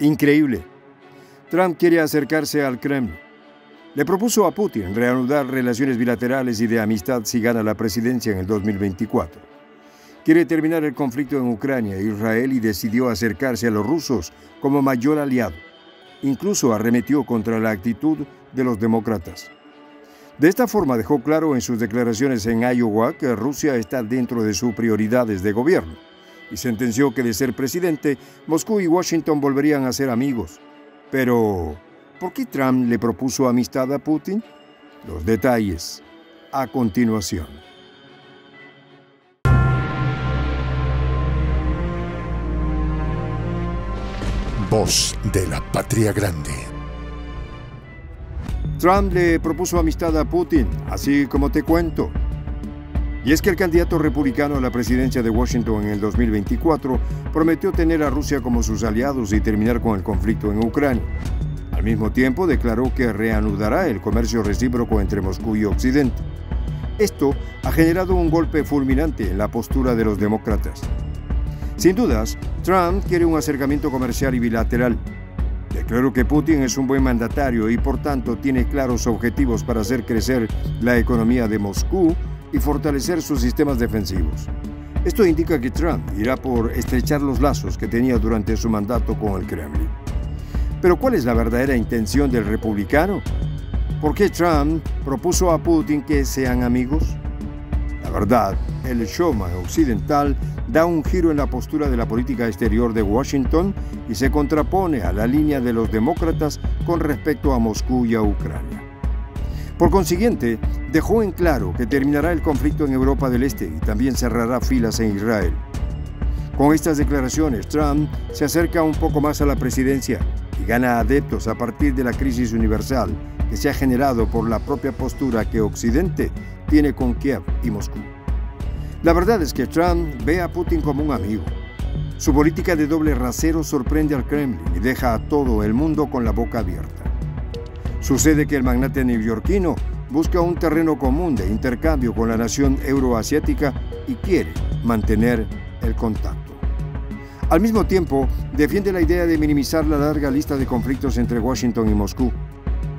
Increíble. Trump quiere acercarse al Kremlin. Le propuso a Putin reanudar relaciones bilaterales y de amistad si gana la presidencia en el 2024. Quiere terminar el conflicto en Ucrania e Israel y decidió acercarse a los rusos como mayor aliado. Incluso arremetió contra la actitud de los demócratas. De esta forma dejó claro en sus declaraciones en Iowa que Rusia está dentro de sus prioridades de gobierno y sentenció que de ser presidente, Moscú y Washington volverían a ser amigos. Pero, ¿por qué Trump le propuso amistad a Putin? Los detalles a continuación. Voz de la Patria Grande. Trump le propuso amistad a Putin, así como te cuento. Y es que el candidato republicano a la presidencia de Washington en el 2024 prometió tener a Rusia como sus aliados y terminar con el conflicto en Ucrania. Al mismo tiempo declaró que reanudará el comercio recíproco entre Moscú y Occidente. Esto ha generado un golpe fulminante en la postura de los demócratas. Sin dudas, Trump quiere un acercamiento comercial y bilateral, Declaró que Putin es un buen mandatario y por tanto tiene claros objetivos para hacer crecer la economía de Moscú y fortalecer sus sistemas defensivos. Esto indica que Trump irá por estrechar los lazos que tenía durante su mandato con el Kremlin. Pero ¿cuál es la verdadera intención del republicano? ¿Por qué Trump propuso a Putin que sean amigos? La verdad, el showman occidental da un giro en la postura de la política exterior de Washington y se contrapone a la línea de los demócratas con respecto a Moscú y a Ucrania. Por consiguiente, dejó en claro que terminará el conflicto en Europa del Este y también cerrará filas en Israel. Con estas declaraciones, Trump se acerca un poco más a la presidencia y gana adeptos a partir de la crisis universal que se ha generado por la propia postura que Occidente tiene con Kiev y Moscú. La verdad es que Trump ve a Putin como un amigo. Su política de doble rasero sorprende al Kremlin y deja a todo el mundo con la boca abierta. Sucede que el magnate neoyorquino busca un terreno común de intercambio con la nación euroasiática y quiere mantener el contacto. Al mismo tiempo, defiende la idea de minimizar la larga lista de conflictos entre Washington y Moscú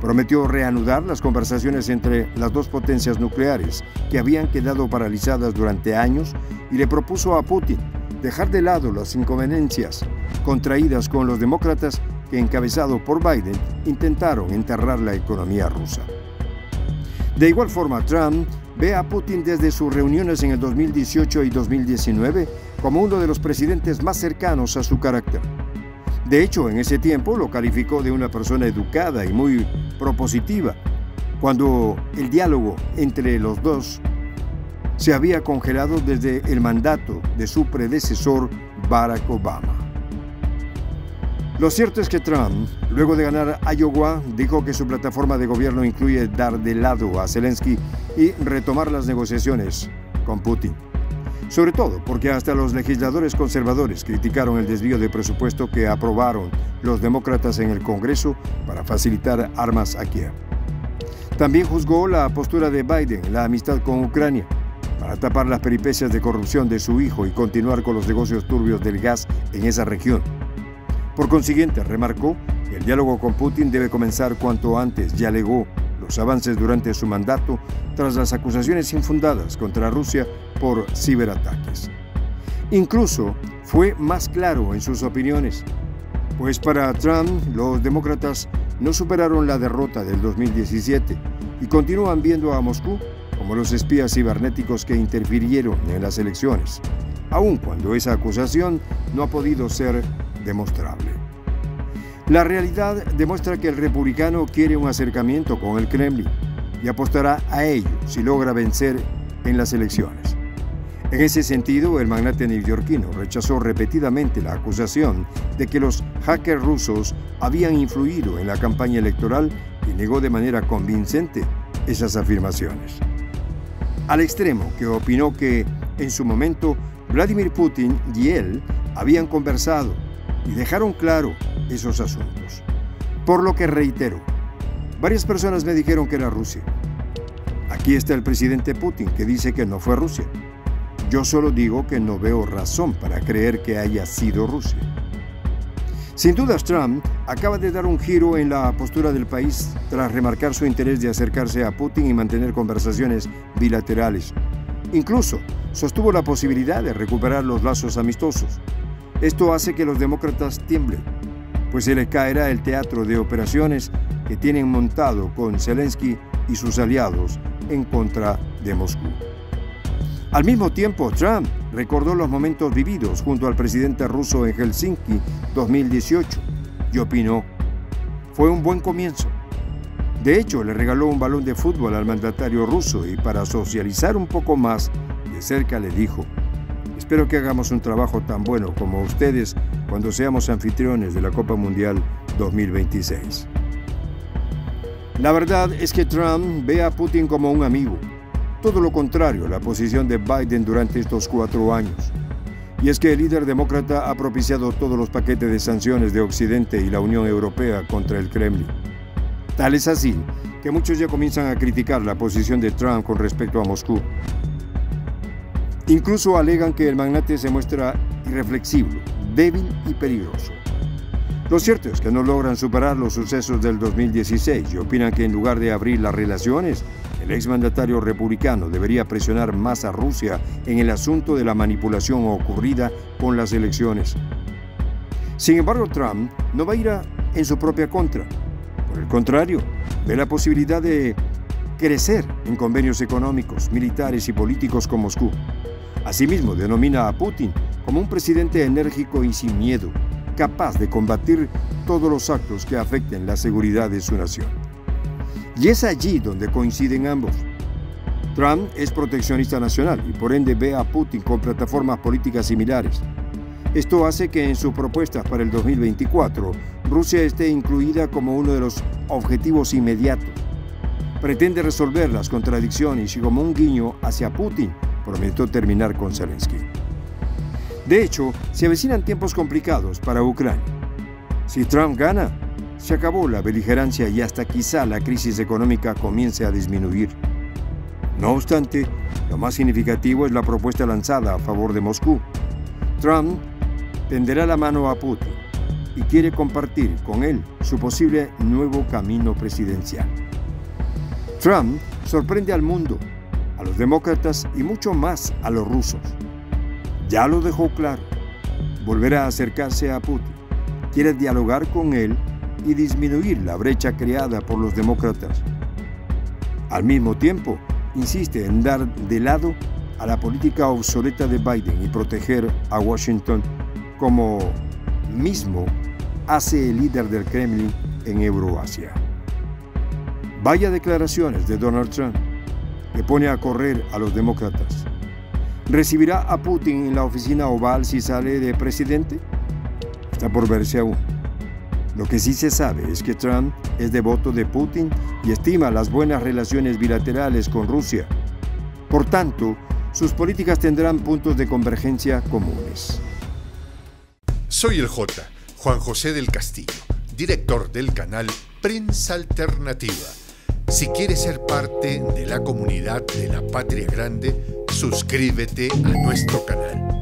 Prometió reanudar las conversaciones entre las dos potencias nucleares que habían quedado paralizadas durante años y le propuso a Putin dejar de lado las inconveniencias contraídas con los demócratas encabezado por Biden, intentaron enterrar la economía rusa. De igual forma, Trump ve a Putin desde sus reuniones en el 2018 y 2019 como uno de los presidentes más cercanos a su carácter. De hecho, en ese tiempo lo calificó de una persona educada y muy propositiva, cuando el diálogo entre los dos se había congelado desde el mandato de su predecesor Barack Obama. Lo cierto es que Trump, luego de ganar Iowa, dijo que su plataforma de gobierno incluye dar de lado a Zelensky y retomar las negociaciones con Putin sobre todo porque hasta los legisladores conservadores criticaron el desvío de presupuesto que aprobaron los demócratas en el Congreso para facilitar armas a Kiev. También juzgó la postura de Biden, la amistad con Ucrania, para tapar las peripecias de corrupción de su hijo y continuar con los negocios turbios del gas en esa región. Por consiguiente, remarcó el diálogo con Putin debe comenzar cuanto antes y alegó los avances durante su mandato tras las acusaciones infundadas contra Rusia por ciberataques. Incluso fue más claro en sus opiniones, pues para Trump los demócratas no superaron la derrota del 2017 y continúan viendo a Moscú como los espías cibernéticos que interfirieron en las elecciones, aun cuando esa acusación no ha podido ser demostrable. La realidad demuestra que el republicano quiere un acercamiento con el Kremlin y apostará a ello si logra vencer en las elecciones. En ese sentido, el magnate neoyorquino rechazó repetidamente la acusación de que los hackers rusos habían influido en la campaña electoral y negó de manera convincente esas afirmaciones. Al extremo que opinó que, en su momento, Vladimir Putin y él habían conversado y dejaron claro esos asuntos. Por lo que reitero, varias personas me dijeron que era Rusia. Aquí está el presidente Putin que dice que no fue Rusia. Yo solo digo que no veo razón para creer que haya sido Rusia. Sin dudas, Trump acaba de dar un giro en la postura del país tras remarcar su interés de acercarse a Putin y mantener conversaciones bilaterales. Incluso sostuvo la posibilidad de recuperar los lazos amistosos. Esto hace que los demócratas tiemblen, pues se les caerá el teatro de operaciones que tienen montado con Zelensky y sus aliados en contra de Moscú. Al mismo tiempo, Trump recordó los momentos vividos junto al presidente ruso en Helsinki 2018 y opinó, fue un buen comienzo. De hecho, le regaló un balón de fútbol al mandatario ruso y para socializar un poco más de cerca le dijo, espero que hagamos un trabajo tan bueno como ustedes cuando seamos anfitriones de la Copa Mundial 2026. La verdad es que Trump ve a Putin como un amigo todo lo contrario, la posición de Biden durante estos cuatro años. Y es que el líder demócrata ha propiciado todos los paquetes de sanciones de Occidente y la Unión Europea contra el Kremlin. Tal es así que muchos ya comienzan a criticar la posición de Trump con respecto a Moscú. Incluso alegan que el magnate se muestra irreflexible, débil y peligroso. Lo cierto es que no logran superar los sucesos del 2016 y opinan que en lugar de abrir las relaciones, el exmandatario republicano debería presionar más a Rusia en el asunto de la manipulación ocurrida con las elecciones. Sin embargo, Trump no va a ir en su propia contra. Por el contrario, ve la posibilidad de crecer en convenios económicos, militares y políticos con Moscú. Asimismo, denomina a Putin como un presidente enérgico y sin miedo, capaz de combatir todos los actos que afecten la seguridad de su nación. Y es allí donde coinciden ambos. Trump es proteccionista nacional y por ende ve a Putin con plataformas políticas similares. Esto hace que en sus propuestas para el 2024 Rusia esté incluida como uno de los objetivos inmediatos. Pretende resolver las contradicciones y como un guiño hacia Putin prometió terminar con Zelensky. De hecho, se avecinan tiempos complicados para Ucrania. Si Trump gana, se acabó la beligerancia y hasta quizá la crisis económica comience a disminuir. No obstante, lo más significativo es la propuesta lanzada a favor de Moscú. Trump tenderá la mano a Putin y quiere compartir con él su posible nuevo camino presidencial. Trump sorprende al mundo, a los demócratas y mucho más a los rusos. Ya lo dejó claro, volverá a acercarse a Putin, quiere dialogar con él y disminuir la brecha creada por los demócratas. Al mismo tiempo, insiste en dar de lado a la política obsoleta de Biden y proteger a Washington como mismo hace el líder del Kremlin en Euroasia. Vaya declaraciones de Donald Trump que pone a correr a los demócratas. ¿Recibirá a Putin en la oficina oval si sale de presidente? Está por verse aún. Lo que sí se sabe es que Trump es devoto de Putin y estima las buenas relaciones bilaterales con Rusia. Por tanto, sus políticas tendrán puntos de convergencia comunes. Soy el J, Juan José del Castillo, director del canal Prensa Alternativa. Si quieres ser parte de la comunidad de la Patria Grande, suscríbete a nuestro canal.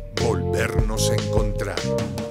volvernos a encontrar.